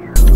you.